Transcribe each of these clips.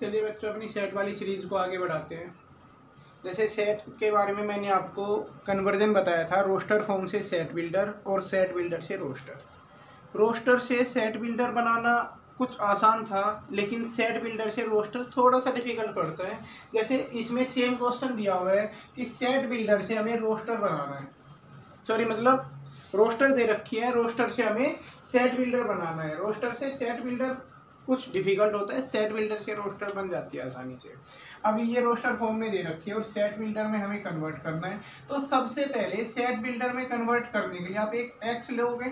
चलिए बच्चों, अपनी सेट वाली सीरीज़ को आगे बढ़ाते हैं। जैसे सेट के बारे में मैंने आपको कन्वर्जन बताया था रोस्टर फॉर्म से सेट बिल्डर और सेट बिल्डर से रोस्टर रोस्टर से सेट बिल्डर बनाना कुछ आसान था, लेकिन सेट बिल्डर से रोस्टर थोड़ा सा डिफ़िकल्ट पड़ता है। जैसे इसमें सेम क्वेश्चन दिया हुआ है कि सेट बिल्डर से हमें रोस्टर बनाना है। सॉरी मतलब रोस्टर दे रखी है रोस्टर से हमें सेट बिल्डर बनाना है। रोस्टर से सेट बिल्डर कुछ डिफ़िकल्ट होता है सेट बिल्डर से रोस्टर बन जाती है आसानी से। अब ये रोस्टर फॉर्म में दे रखी है और सेट बिल्डर में हमें कन्वर्ट करना है। तो सबसे पहले सेट बिल्डर में कन्वर्ट करने के लिए आप एक एक्स लोगे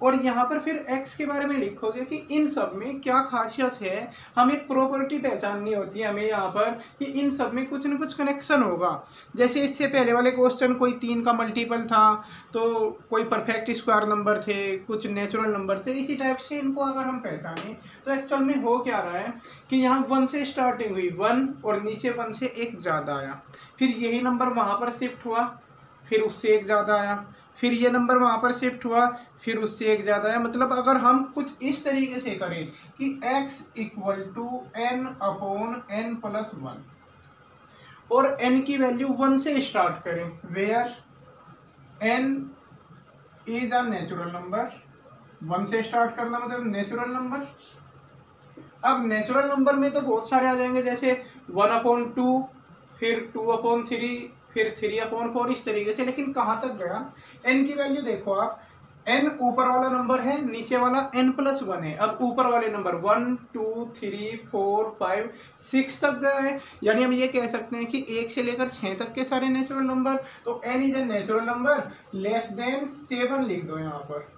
और यहाँ पर फिर एक्स के बारे में लिखोगे कि इन सब में क्या खासियत है, हमें प्रॉपर्टी पहचाननी होती है हमें यहाँ पर कि इन सब में कुछ ना कुछ कनेक्शन होगा। जैसे इससे पहले वाले क्वेश्चन कोई तीन का मल्टीपल था तो कोई परफेक्ट स्क्वायर नंबर थे, कुछ नेचुरल नंबर थे, इसी टाइप से इनको अगर हम पहचानें तो एक्चुअल में हो क्या रहा है कि यहाँ वन से स्टार्टिंग हुई वन और नीचे वन से एक ज़्यादा आया। फिर यही नंबर वहाँ पर शिफ्ट हुआ, फिर उससे एक ज़्यादा आया। फिर ये नंबर वहाँ पर शिफ्ट हुआ, फिर उससे एक ज़्यादा है। मतलब अगर हम कुछ इस तरीके से करें कि x equal to n upon n plus one और n की वैल्यू वन से स्टार्ट करें where n is a natural number one से स्टार्ट करना मतलब नेचुरल नंबर अब नेचुरल नंबर में तो बहुत सारे आ जाएँगे, जैसे वन अपॉन टू फिर टू अपॉन थ्री फिर थ्री अपॉन फोर इस तरीके से, लेकिन कहाँ तक गया? एन की वैल्यू देखो आप। एन ऊपर वाला नंबर है, नीचे वाला एन प्लस वन है। अब ऊपर वाले number one two three four five six तक गया है। यानी हम ये कह सकते हैं कि एक से लेकर छः तक के सारे नेचुरल नंबर तो n is a natural number less than seven लिख दो यहाँ पर।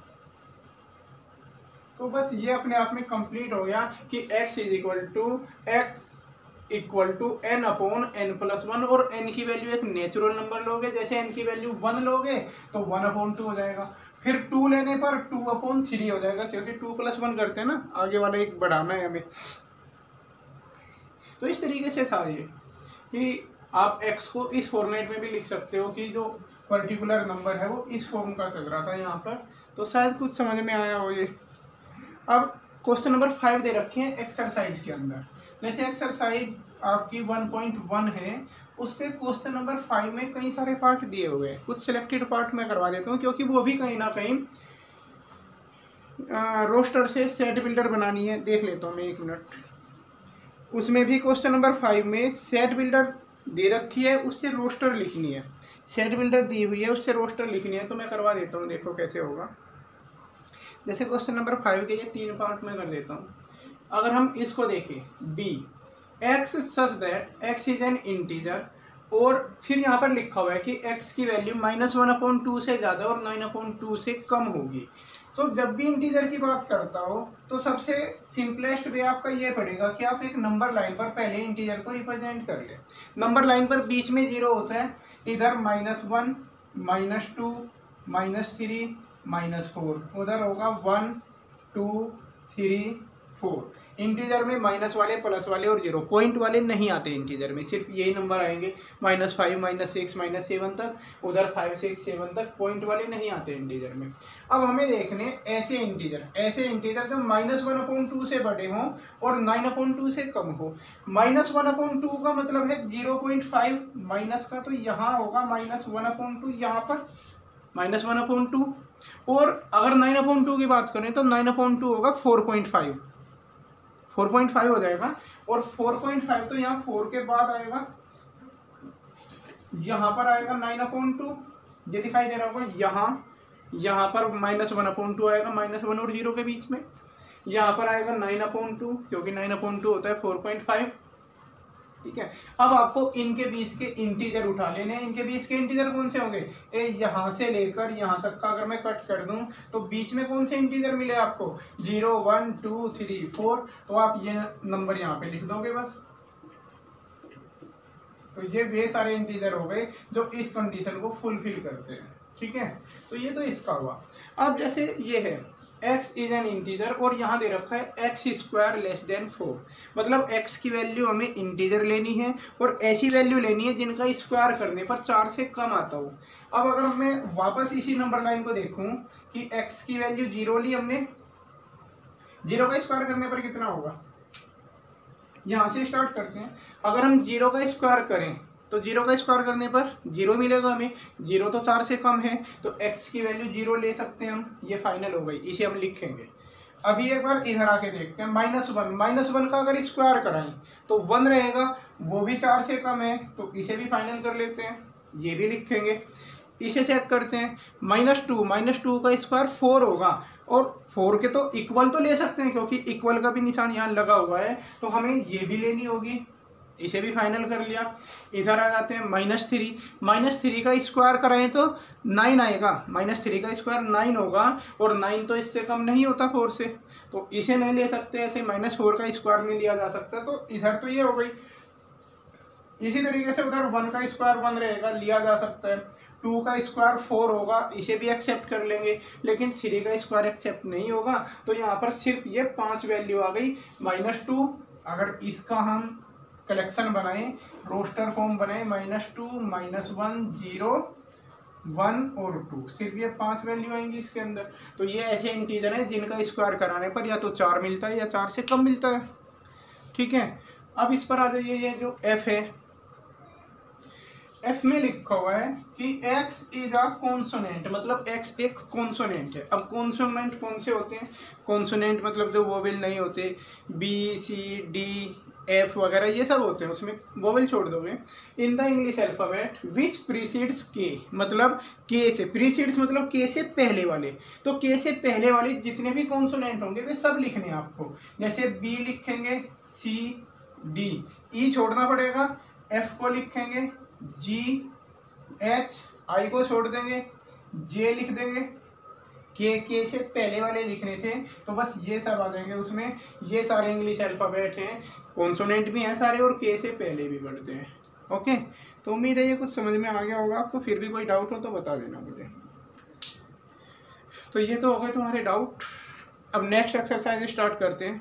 तो बस ये अपने आप में कंप्लीट हो गया कि x is equal to x equal to n upon n plus one और एन की वैल्यू एक नेचुरल नंबर लोगे, जैसे एन की वैल्यू वन लोगे तो वन अपॉन टू हो जाएगा। फिर टू लेने पर टू अपॉन थ्री हो जाएगा, क्योंकि टू प्लस वन करते हैं ना, आगे वाला एक बढ़ाना है हमें। तो इस तरीके से था ये, कि आप एक्स को इस फॉर्मेट में भी लिख सकते हो कि जो पर्टिकुलर नंबर है वो इस फॉर्म का चल रहा था यहाँ पर। तो शायद कुछ समझ में आया हो ये। अब क्वेश्चन नंबर फाइव दे रखे हैं एक्सरसाइज के अंदर। जैसे एक्सरसाइज आपकी वन पॉइंट वन है, उसके क्वेश्चन नंबर फाइव में कई सारे पार्ट दिए हुए हैं। कुछ सिलेक्टेड पार्ट में करवा देता हूँ, क्योंकि वो भी कहीं ना कहीं रोस्टर से सेट बिल्डर बनानी है। देख लेता हूँ मैं एक मिनट उसमें भी क्वेश्चन नंबर फाइव में सेट बिल्डर दे रखी है, उससे रोस्टर लिखनी है। सेट बिल्डर दी हुई है, उससे रोस्टर लिखनी है तो मैं करवा देता हूँ, देखो कैसे होगा। जैसे क्वेश्चन नंबर फाइव के ये तीन पार्ट में कर देता हूँ। अगर हम इसको देखें B x such that x is an integer और फिर यहाँ पर लिखा हुआ है कि एक्स की value minus one upon two से ज़्यादा और नाइन अपॉन टू से कम होगी। तो जब भी इंटीजर की बात करता हो तो सबसे सिंपलेस्ट वे आपका ये पड़ेगा कि आप एक नंबर लाइन पर पहले इंटीजर को रिप्रेजेंट कर ले। नंबर लाइन पर बीच में ज़ीरो होता है। इधर minus one minus two minus three minus four उधर होगा one two three four. Integer में माइनस वाले, प्लस वाले और ज़ीरो। पॉइंट वाले नहीं आते इंटीजर में, सिर्फ़ यही नंबर आएँगे। Minus five, minus six, minus seven तक, उधर फाइव, सिक्स, सेवन तक पॉइंट वाले नहीं आते इंटीजर में। अब हमें देखने ऐसे इंटीजर ऐसे इंटीजर जो माइनस वन अपॉइंट टू से बड़े हों और नाइन अपॉइंट टू से कम हो। माइनस वन अपॉइंट टू का मतलब है ज़ीरो पॉइंट फाइव, माइनस का तो यहाँ होगा माइनस वन अपॉइंट टू, यहाँ पर माइनस वन अपॉइंट टू। और अगर नाइन अपॉइंट टू की बात करें तो नाइन अपॉइंट टू होगा four point five. Four point five हो जाएगा और फोर पॉइंट फाइव तो यहाँ फोर के बाद आएगा। यहाँ पर आएगा नाइन अपॉइंट टू, ये दिखाई दे रहा होगा। यहाँ यहाँ पर माइनस वन अपॉइंट टू आएगा, माइनस वन और ज़ीरो के बीच में। यहाँ पर आएगा नाइन अपॉइंट टू, क्योंकि नाइन अपॉइंट टू होता है फोर पॉइंट फाइव। ठीक है? अब आपको इनके बीच के इंटीजर उठा लेने हैं। इनके बीच के इंटीजर कौन से होंगे? ए, यहाँ से लेकर यहाँ तक का अगर मैं कट कर दूँ तो बीच में कौन से इंटीजर मिले आपको? Zero, one, two, three, four. तो आप ये नंबर यहाँ पे लिख दोगे बस। तो ये वे सारे इंटीजर हो गए जो इस कंडीशन को फुलफिल करते हैं। ठीक है? तो ये तो इसका हुआ। अब जैसे ये है, x इज़ एन इंटीजर और यहाँ दे रखा है x square less than four मतलब x की वैल्यू हमें इंटीजर लेनी है और ऐसी वैल्यू लेनी है जिनका स्क्वायर करने पर चार से कम आता हो। अब अगर मैं वापस इसी नंबर लाइन को देखूँ कि x की वैल्यू ज़ीरो ली हमने ज़ीरो का स्क्वायर करने पर कितना होगा? यहाँ से स्टार्ट करते हैं। अगर हम ज़ीरो का स्क्वायर करें तो ज़ीरो का स्क्वायर करने पर ज़ीरो मिलेगा हमें, ज़ीरो तो चार से कम है तो एक्स की वैल्यू ज़ीरो ले सकते हैं हम, ये फाइनल हो गई, इसे हम लिखेंगे। अभी एक बार इधर आके देखते हैं माइनस वन माइनस वन का अगर स्क्वायर कराएँ तो वन रहेगा, वो भी चार से कम है तो इसे भी फाइनल कर लेते हैं, ये भी लिखेंगे। इसे चेक करते हैं माइनस टू माइनस टू का स्क्वायर फोर होगा, और फोर के तो इक्वल तो ले सकते हैं, क्योंकि इक्वल का भी निशान यहाँ लगा हुआ है तो हमें ये भी लेनी होगी। इसे भी फाइनल कर लिया। इधर आ जाते हैं माइनस थ्री माइनस थ्री का स्क्वायर कराएँ तो नाइन आएगा। माइनस थ्री का स्क्वायर नाइन होगा और नाइन तो इससे कम नहीं होता फोर से। तो इसे नहीं ले सकते, ऐसे माइनस फोर का स्क्वायर नहीं लिया जा सकता। तो इधर तो ये हो गई। इसी तरीके से उधर वन का स्क्वायर वन रहेगा, लिया जा सकता है। टू का स्क्वायर फोर होगा, इसे भी एक्सेप्ट कर लेंगे। लेकिन थ्री का स्क्वायर एक्सेप्ट नहीं होगा तो यहाँ पर सिर्फ़ ये पाँच वैल्यू आ गई। माइनस टू अगर इसका हम कलेक्शन बनाएँ रोस्टर फॉर्म बनाएँ minus two minus one zero one और टू सिर्फ़ ये पाँच वैल्यू आएँगी इसके अंदर। तो ये ऐसे इंटीजर हैं जिनका स्क्वायर कराने पर या तो चार मिलता है या चार से कम मिलता है। ठीक है? अब इस पर आ जाइए, ये जो एफ़ है। एफ़ में लिखा हुआ है कि एक्स इज़ अ कॉन्सोनेंट मतलब एक्स एक कॉन्सोनेंट है। अब कॉन्सोनेंट कौन से होते हैं? कॉन्सोनेंट मतलब जो वोवेल नहीं होते। बी सी डी एफ़ वगैरह, ये सब होते हैं, उसमें वोवेल छोड़ दोगे। In the English alphabet which precedes के मतलब के से। प्रीसीड्स मतलब के से पहले वाले। तो के से पहले वाले जितने भी कॉन्सोनेंट होंगे, वे सब लिखने हैं आपको। जैसे बी लिखेंगे सी डी ई छोड़ना पड़ेगा एफ़ को लिखेंगे जी एच आई को छोड़ देंगे जे लिख देंगे के के से पहले वाले लिखने थे तो बस ये सब आ जाएँगे उसमें। ये सारे इंग्लिश अल्फ़ाबेट हैं। कॉन्सोनेंट भी हैं सारे और के से पहले भी बढ़ते हैं। ओके तो उम्मीद है ये कुछ समझ में आ गया होगा। आपको फिर भी कोई डाउट हो तो बता देना मुझे। तो ये तो हो गए तुम्हारे डाउट अब नेक्स्ट एक्सरसाइज स्टार्ट करते हैं।